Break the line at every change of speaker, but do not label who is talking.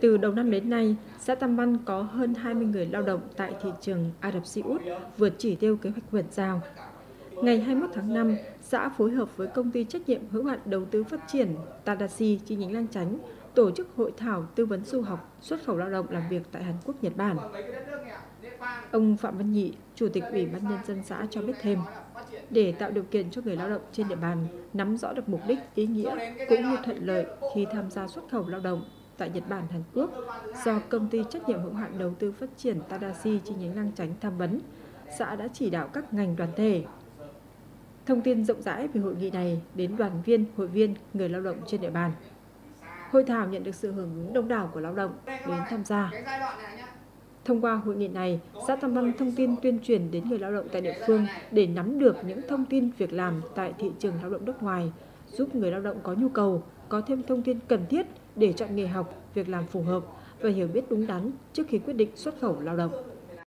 Từ đầu năm đến nay, xã Tam Văn có hơn 20 người lao động tại thị trường Ả Rập Xê Út vượt chỉ tiêu kế hoạch vượt giao. Ngày 21 tháng 5, xã phối hợp với công ty trách nhiệm hữu hạn đầu tư phát triển Tadashi chi nhánh Lang Chánh tổ chức hội thảo tư vấn du học xuất khẩu lao động làm việc tại Hàn Quốc, Nhật Bản. Ông Phạm Văn Nhị, Chủ tịch Ủy ban Nhân dân xã cho biết thêm, để tạo điều kiện cho người lao động trên địa bàn nắm rõ được mục đích, ý nghĩa cũng như thuận lợi khi tham gia xuất khẩu lao động tại Nhật Bản, Hàn Quốc do công ty trách nhiệm hữu hạn đầu tư phát triển Tadashi chi nhánh Lang Chánh tham vấn, xã đã chỉ đạo các ngành đoàn thể thông tin rộng rãi về hội nghị này đến đoàn viên, hội viên, người lao động trên địa bàn. Hội thảo nhận được sự hưởng ứng đông đảo của lao động đến tham gia. Thông qua hội nghị này, xã Tam Văn thông tin tuyên truyền đến người lao động tại địa phương để nắm được những thông tin việc làm tại thị trường lao động nước ngoài, giúp người lao động có nhu cầu, có thêm thông tin cần thiết để chọn nghề học, việc làm phù hợp và hiểu biết đúng đắn trước khi quyết định xuất khẩu lao động.